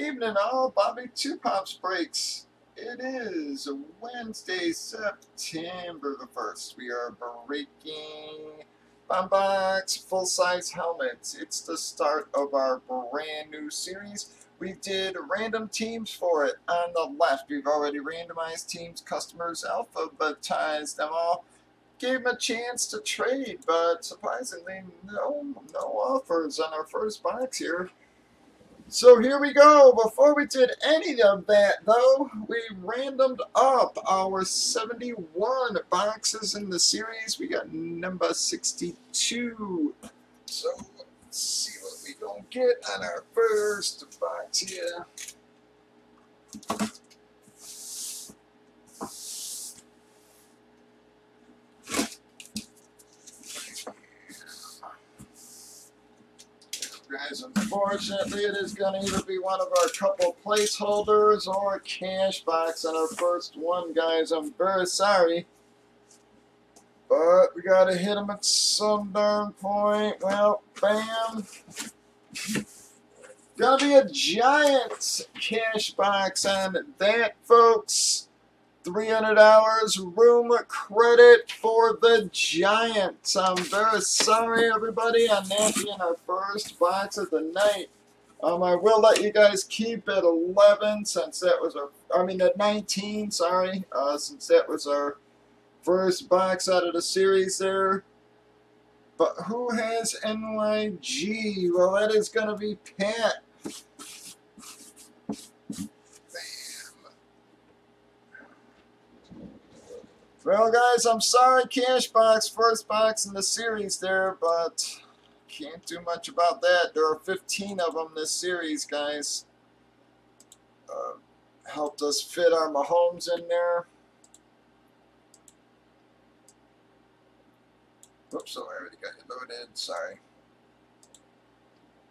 Evening all, Bobby Two Pops Breaks. It is Wednesday, September the 1st. We are breaking Box full-size helmets. It's the start of our brand new series. We did random teams for it. On the left, we've already randomized teams, customers, alphabetized them all. Gave them a chance to trade, but surprisingly, no, no offers on our first box here. So here we go. Before we did any of that, though, we randomed up our 71 boxes in the series. We got number 62. So let's see what we gonna get on our first box here. Guys. Unfortunately, it is going to either be one of our couple placeholders or a cash box on our first one, guys. I'm very sorry. But we got to hit them at some darn point. Well, bam. Gonna be a giant cash box on that, folks. $300 room credit for the Giants. I'm very sorry, everybody, that being our first box of the night. Um, I will let you guys keep at 11 since that was our, I mean at 19, sorry, uh, since that was our first box out of the series there. But who has NYG? Well, that is going to be Pat. Well, guys, I'm sorry, Cashbox, first box in the series there, but can't do much about that. There are 15 of them this series, guys. Uh, helped us fit our Mahomes in there. Oops, oh, I already got it loaded. Sorry.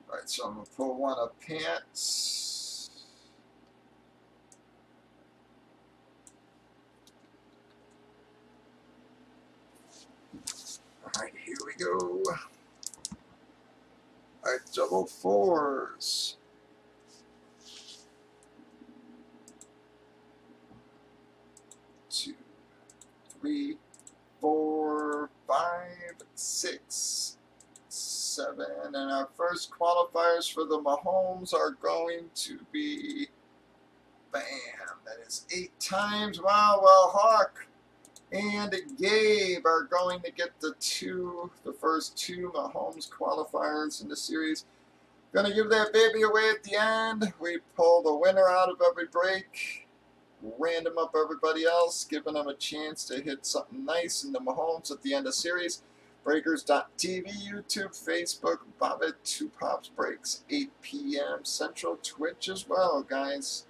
Alright, so I'm going to pull one of Pants. Alright, here we go. Alright, double fours. Two, three, four, five, six, seven. And our first qualifiers for the Mahomes are going to be, bam, that is eight times. Wow, well, Hawk and Gabe are going to get the two, the first two Mahomes qualifiers in the series. Gonna give that baby away at the end. We pull the winner out of every break, random up everybody else, giving them a chance to hit something nice in the Mahomes at the end of series. Breakers.tv, YouTube, Facebook, Bobby, Two Pops Breaks, 8 p.m. Central, Twitch as well, guys.